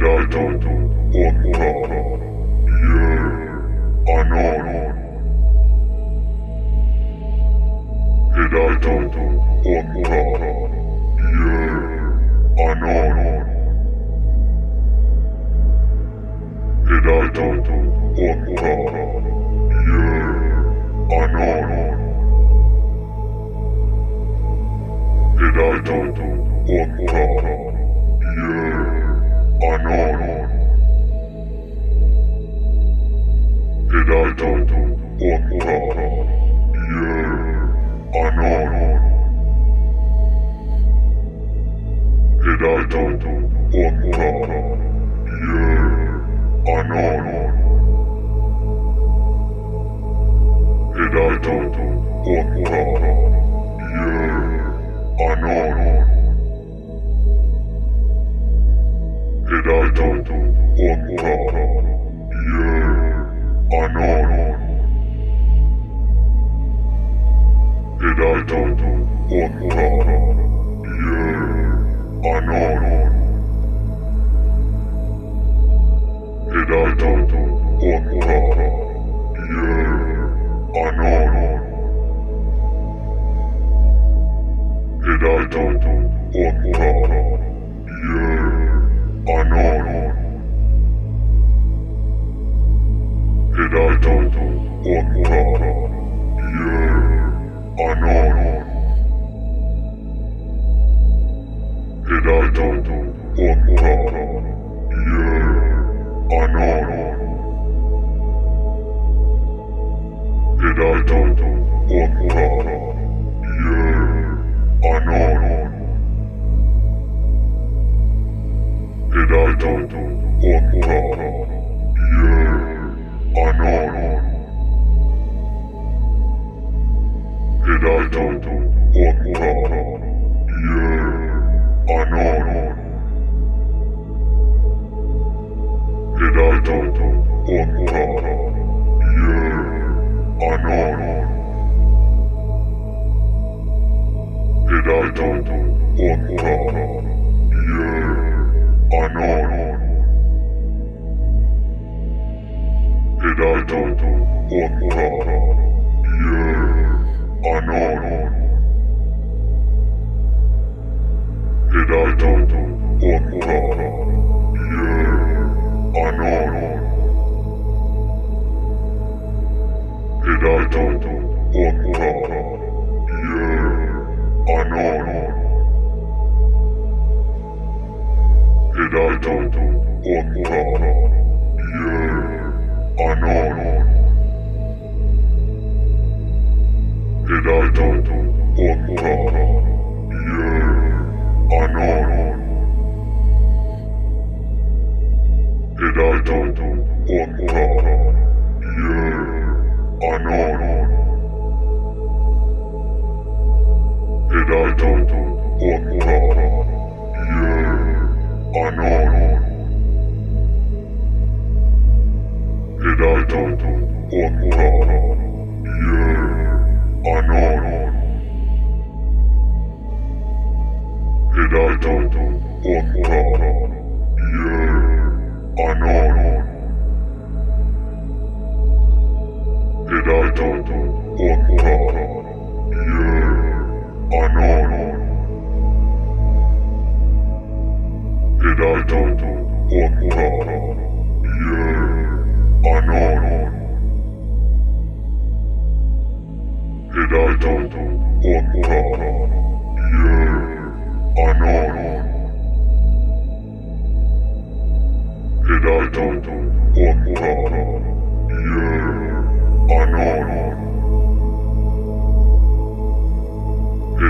Red Idol on top. Yeah, anon. Red Idol on top. Yeah, anon. Red Idol on top. Yeah, anon. Red Idol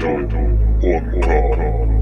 Metal on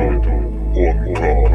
Shaitan on call.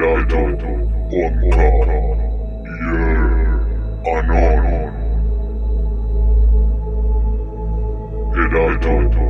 Geraldo Podcast. Yeah, anon. Geraldo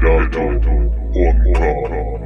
Predator on Mora.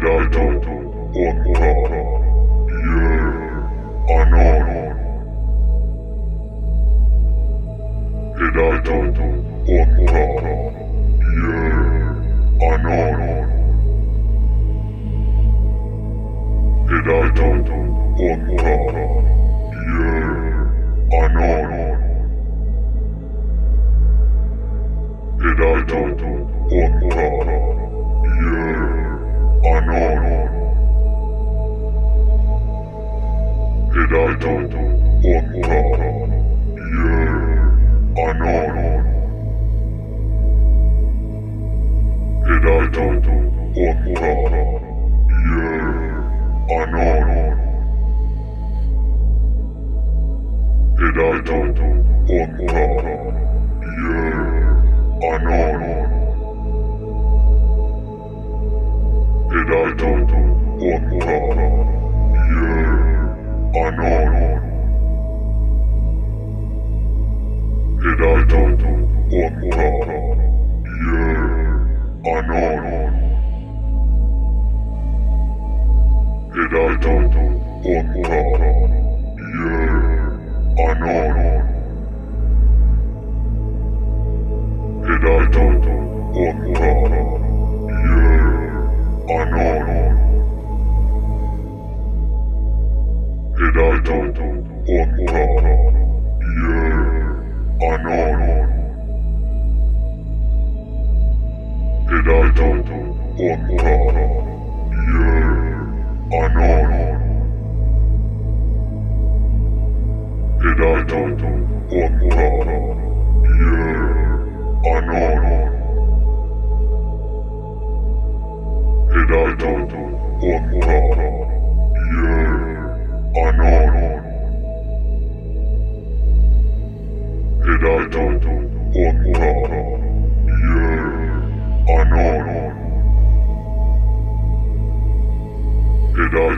Predator Podcast. Yeah, anon. Predator Podcast. Yeah, anon. Predator Podcast. Yeah, anon. Predator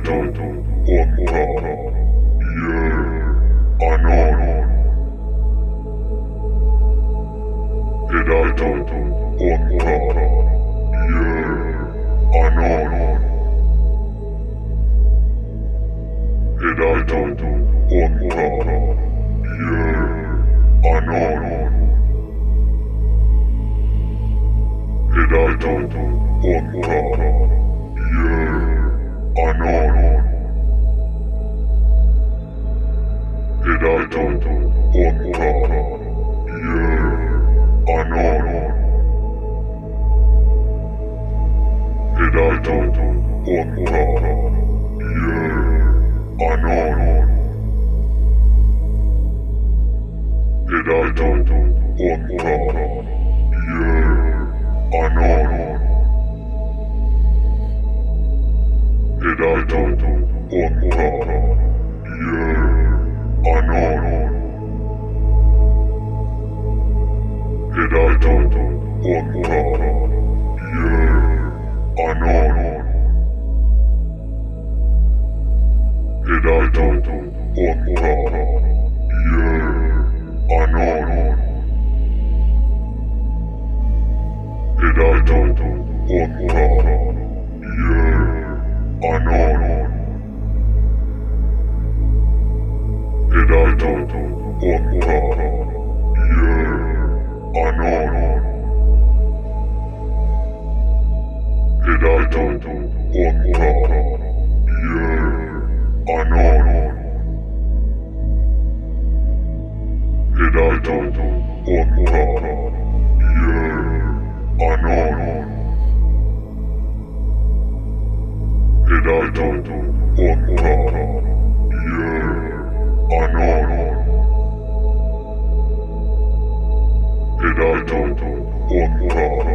metal podcast. Yeah, anon. Dead Idol podcast. Podcast.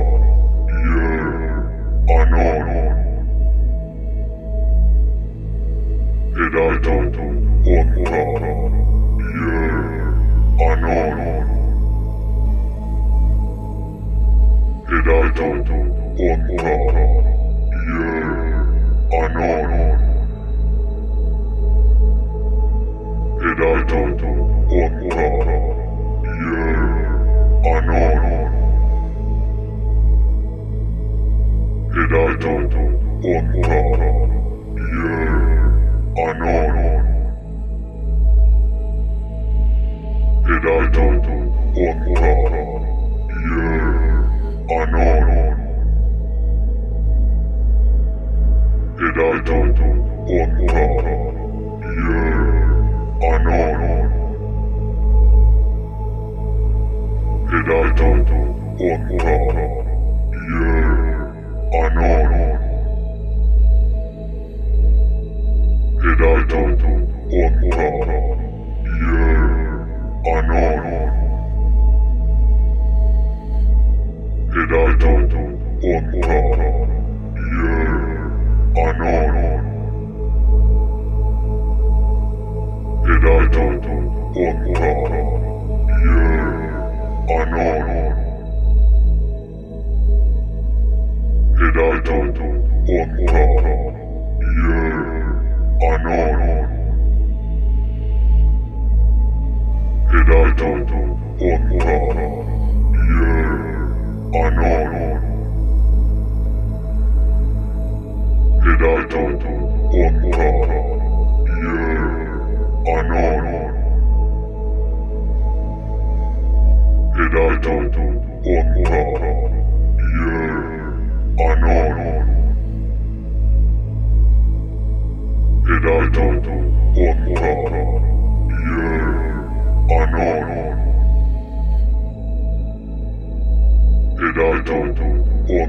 ライト、音か、イエー、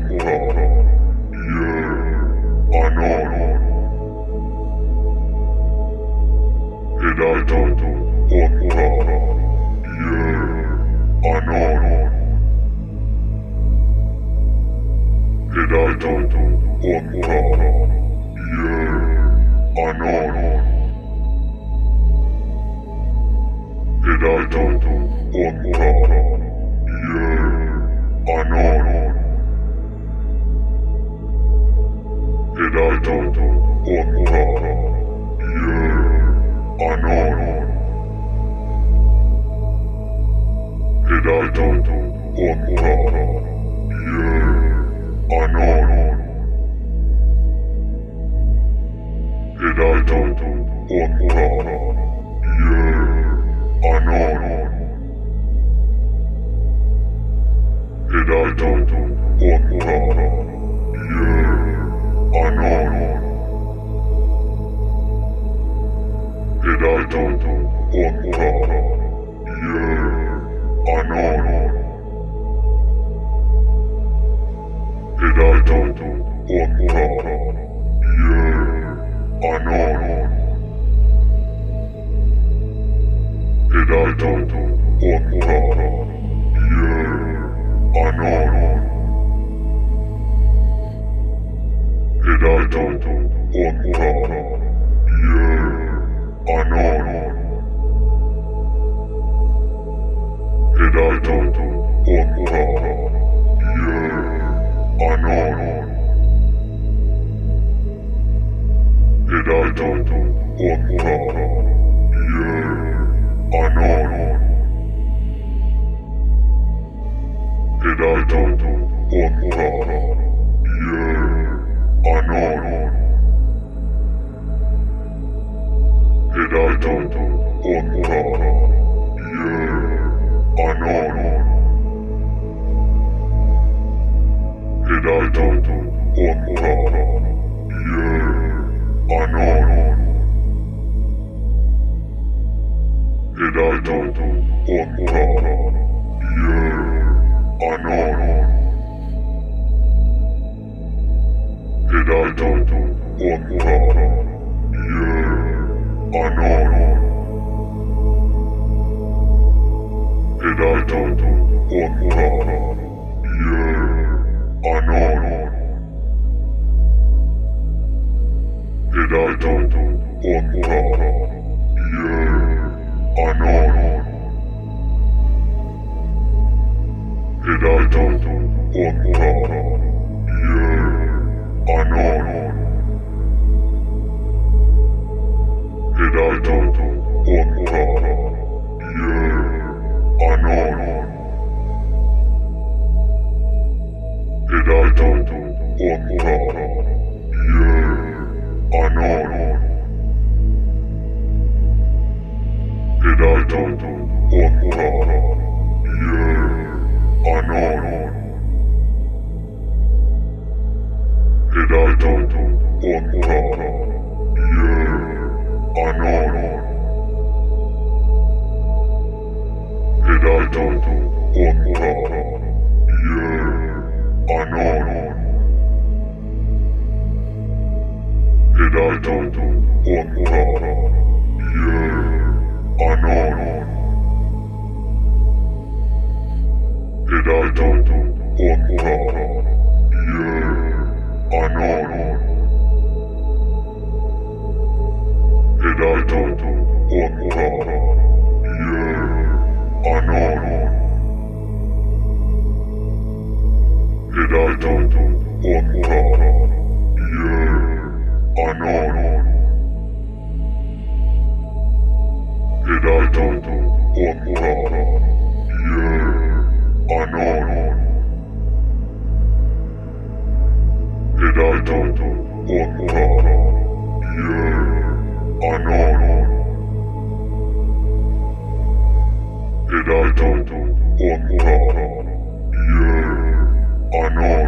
アナロン。エライト、音か、イエー、アナロン。Did I don't want her? Heraldo Honra y el honor. Heraldo Honra y el honor. want more. Yeah, I know.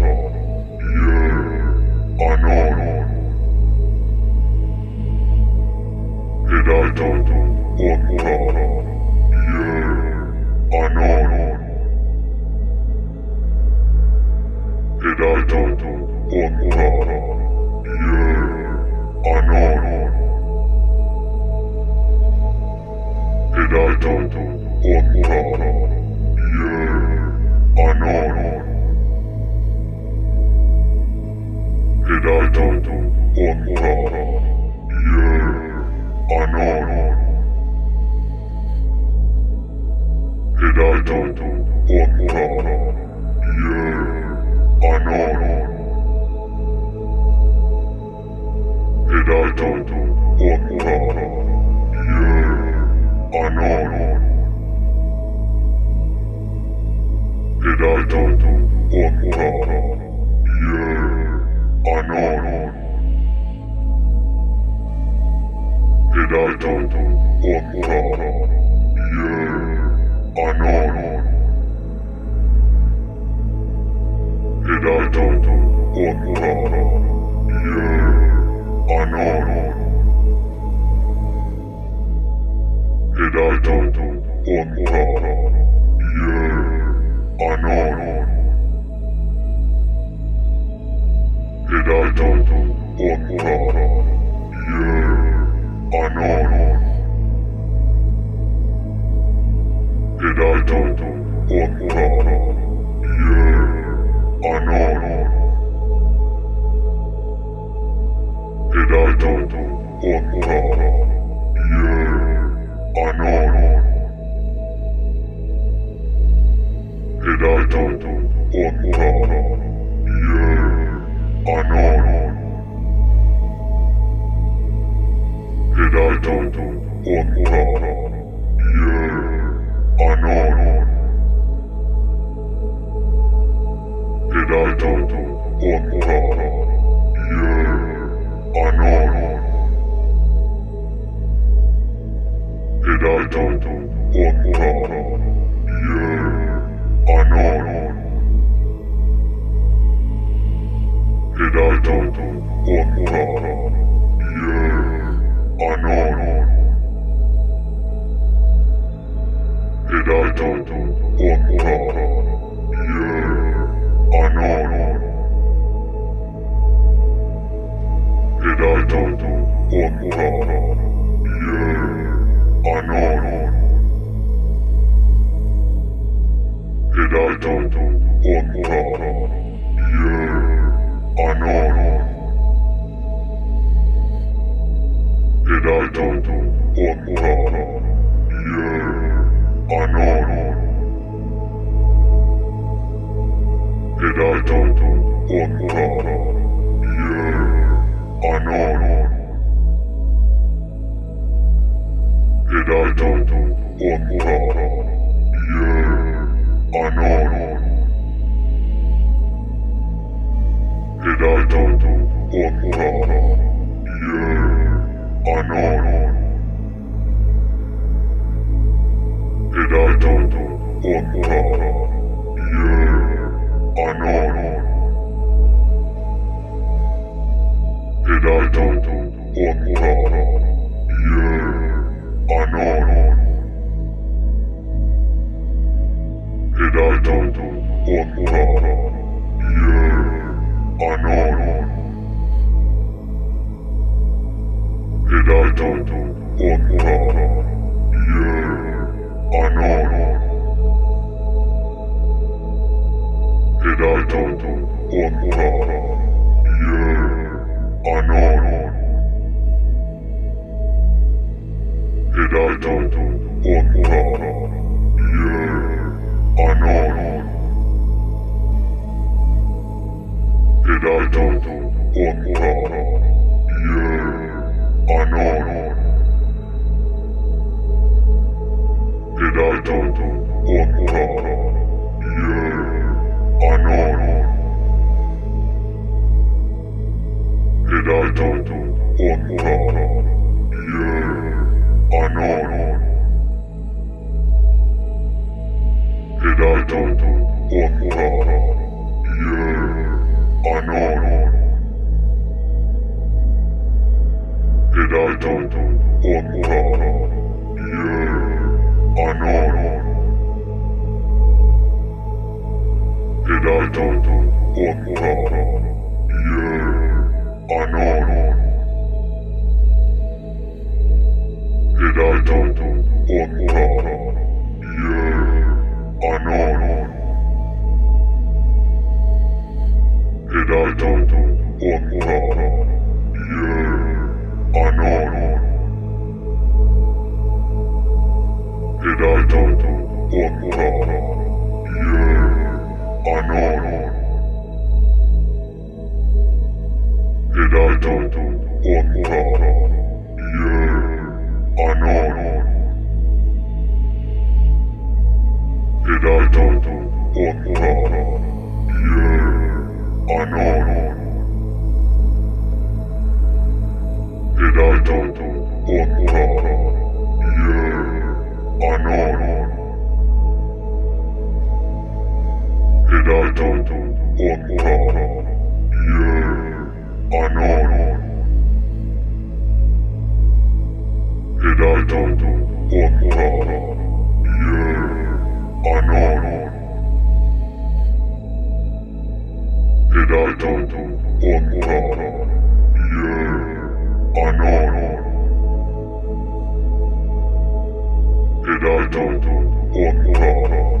anon Ed aetat onca ier anon Ed aetat onca Predator Podcast. yer anon. Predator Podcast. Yeah, anon. Predator Podcast. Yeah, anon. Predator Podcast.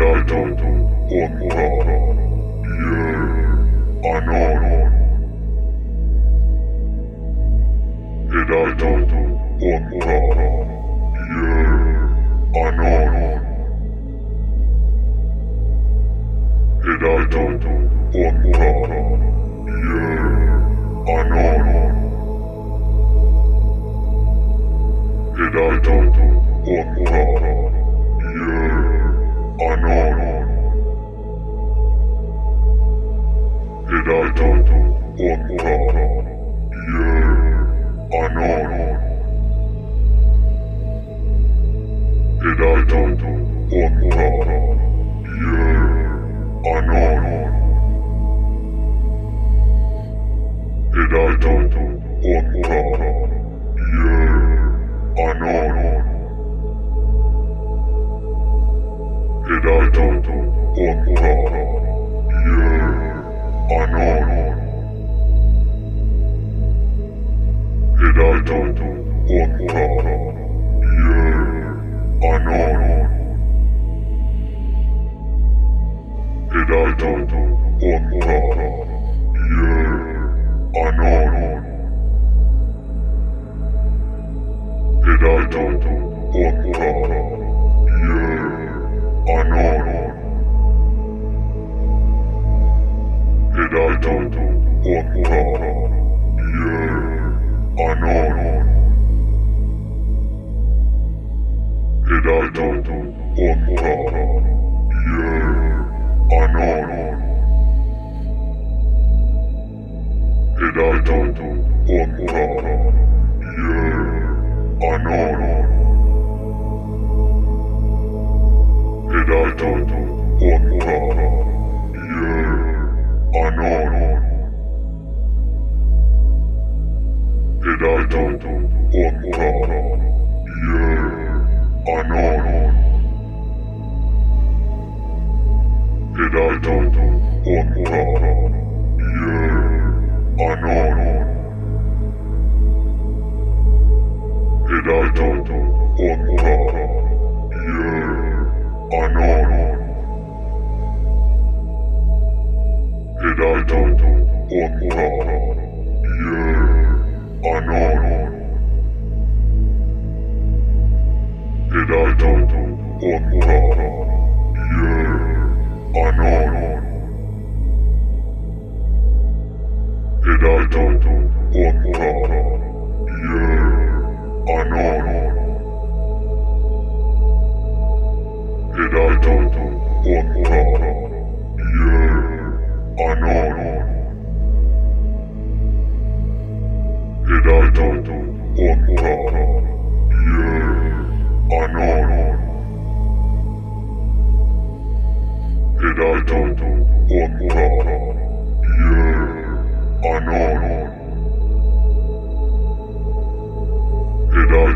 Dato on Car. Yeah, I know. Wow. I no.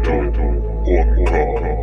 Metal Podcast.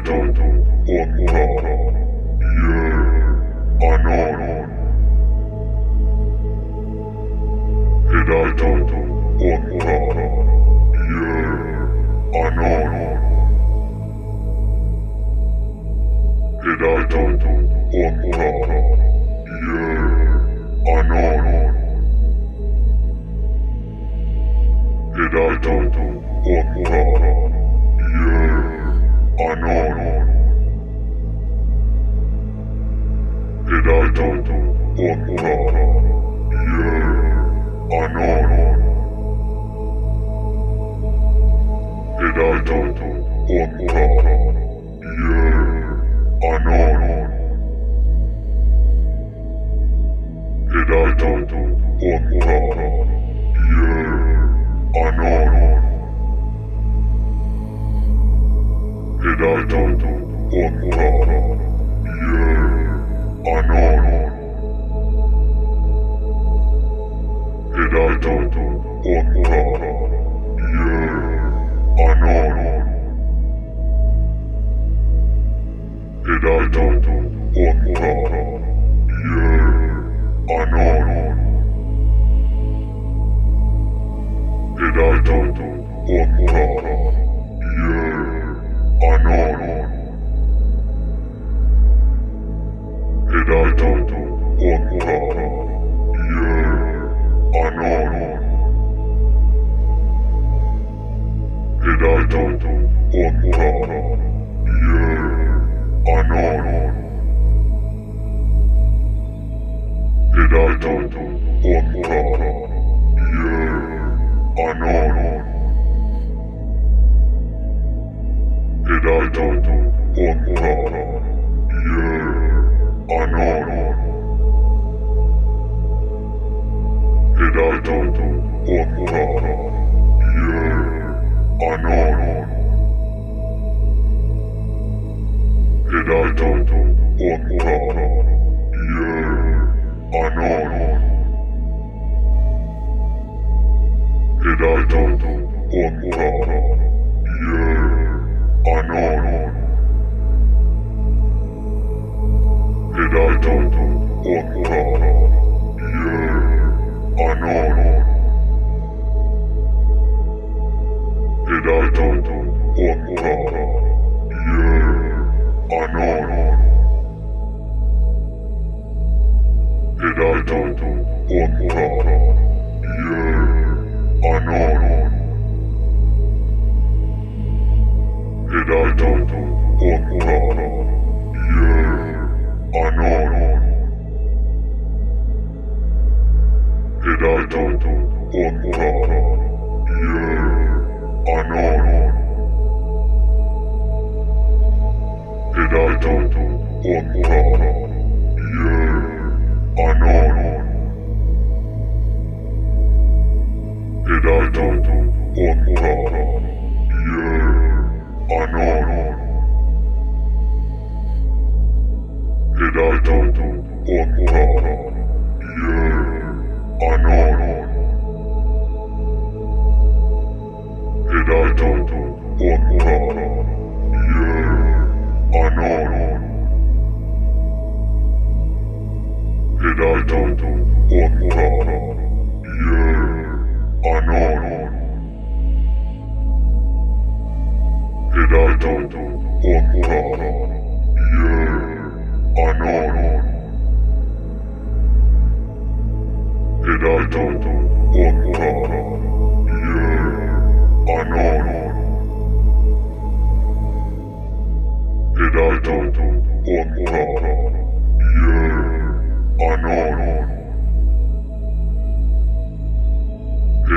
Metal Podcast.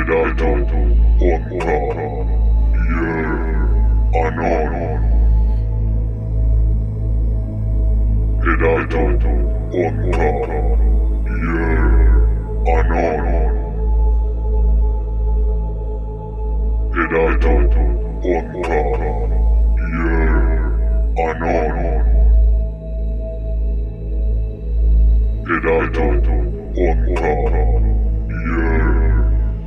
Predator I Year Anon Predator Honka Year Anon Predator Honka Year Anon Predator Honka Year